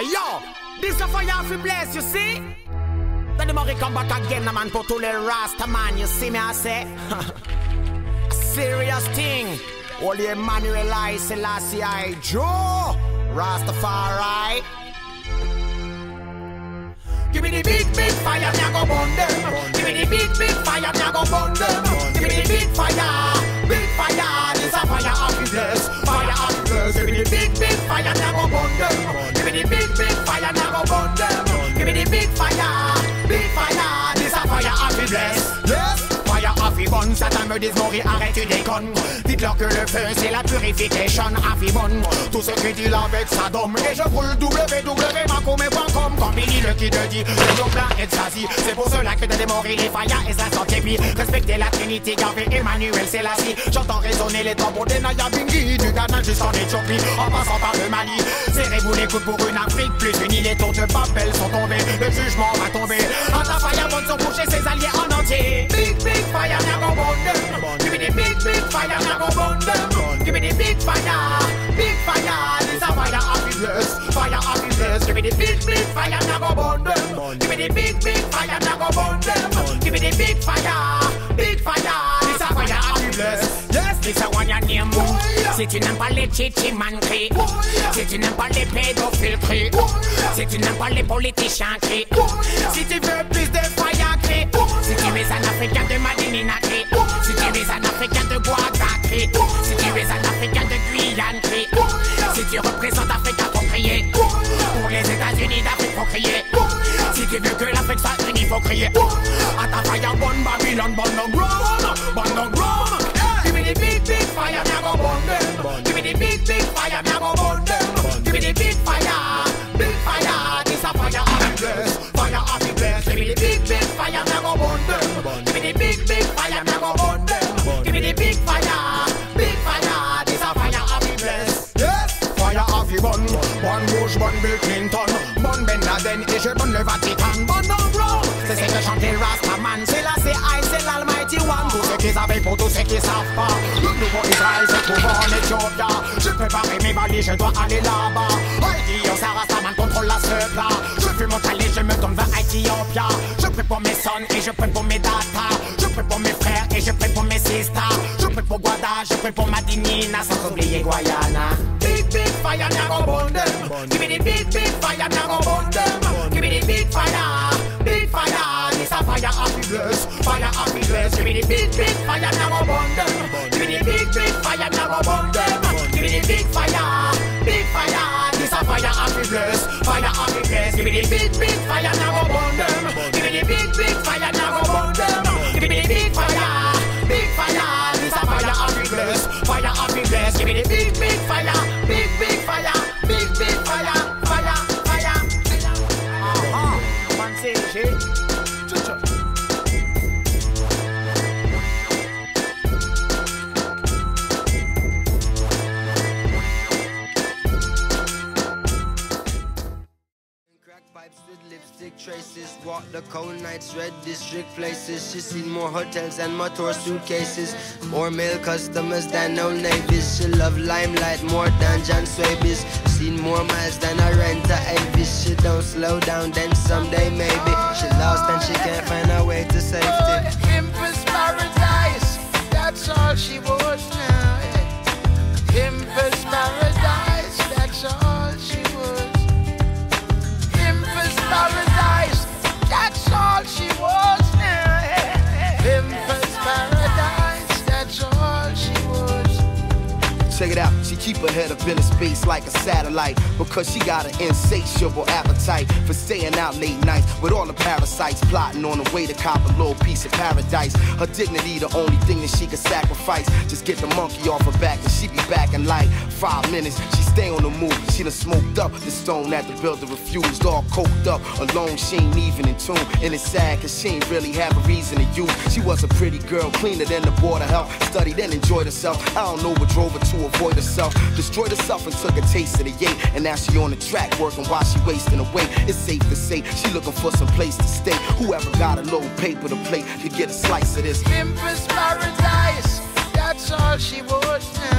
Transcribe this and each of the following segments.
Hey yo, this a fire for bless, you see? Then the money come back again, the man, put all the rasta man, you see me, I say? Serious thing. Holy Emmanuel I Selassie I Jah Rastafari. Give me the big, big fire, a go burn them. Give me the big, big fire, a go burn them. Me disent mourir, arrête tu déconnes. Dites-leur que le feu c'est la purification Affibon, tout ce qui dit avec Sadom Et je brûle www.macomé.com Comme Billy le qui te dit, le de sasie C'est pour cela que de démorir les faillas et la santé puis Respectez la Trinité, Garvey, Emmanuel, Selassie J'entends résonner les tambours des Naya Du Ghana jusqu'en Éthiopie, en passant par le Mali Serrez-vous les coudes pour une Afrique plus unie. Les tours de Babel sont tombés, le jugement va tomber bless. Give me the big, big fire, a go burn them. Give me the big, big fire, me a go burn them. Give me the big fire, big fire. This a fire of the bless. Yes, this a one your name. Si tu n'aimes pas les chichi man crie, si tu n'aimes pas les pédophiles crie, si tu n'aimes pas les politiciens crie, si tu veux plus de fire crie, si tu es un Africain de Madinina crie, faut crier, à ta fire no Rome. Give me the big, big fire, me a go burn them. Give me the big, big fire, me a go burn them. Give me the big fire, big fire. This a fire of the bless, fire of the bless. Give me the big, big fire, me a go burn them. Give me the big, big fire, me a go burn them. Give me the big fire, big fire. This a fire of the bless. Yes, fire of the bun. One Bush, one Bill Clinton, Laden et je bonne le Vatican. Bon non bro, c'est ce que chante Rastaman. C'est là, c'est I, c'est l'Almighty One. Tous ceux qui savent pour tous ceux qui savent pas. Le nouveau Israël se trouve en Éthiopie. Je prépare mes valises, je dois aller là-bas. Heidi, Sarah Rastaman contrôle la là. Je fume mon calais, je me tourne vers Éthiopia. Je prie pour mes sons et je prie pour mes data. Je prie pour mes frères et je prie pour mes sisters. Je prie pour Guada, je prie pour Madinina, sans oublier Guayana. Big, big fire, a go. Give me the big, big fire. Big fire, big fire. This a fire of the bless, fire of the bless. Give me the big, big fire, a burn them. Give me the big, big fire, a burn them. Give me the big fire, big fire. This a fire of the bless, fire of the bless. Give me the big, big pipes with lipstick traces. Walk the cold nights, red district places. She's seen more hotels and more tour suitcases. More male customers than no navies. She love limelight more than John Swabies. Seen more miles than a Avis. She don't slow down, then someday maybe. She lost and she can't find Check it out, she keep her head up in the space like a satellite because she got an insatiable appetite for staying out late nights with all the parasites plotting on the way to cop a little piece of paradise. Her dignity, the only thing that she can sacrifice. Just get the monkey off her back and she be back in like five minutes. She stay on the move. She done smoked up the stone that the builder refused. All coked up, alone, she ain't even in tune. And it's sad cause she ain't really have a reason to use. She was a pretty girl, cleaner than the board of health. Studied and enjoyed herself. I don't know what drove her to avoid herself. Destroyed herself and took a taste of the yay. And now she on the track working while she wasting away. It's safe to say she looking for some place to stay. Whoever got a little paper to play to get a slice of this. Empress Paradise, that's all she was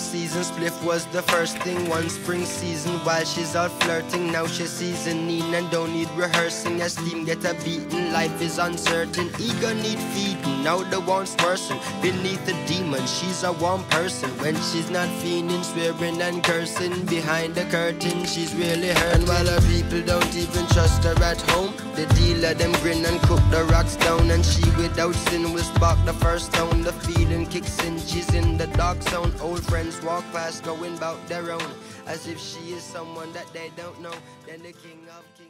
season spliff was the first thing. One spring season while she's out flirting. Now she's seasoning and don't need rehearsing. As steam get a beating, life is uncertain. Ego need feeding, now the wants worsen. Beneath the demon, she's a warm person. When she's not fiending, swearing and cursing. Behind the curtain, she's really hurt. And while her people don't even trust her at home, the dealer them grin and cook the rocks down. And she without sin will spark the first stone. The feeling kicks in, she's in the dark zone. Old friends walk past, going about their own. As if she is someone that they don't know. Then the king of kings.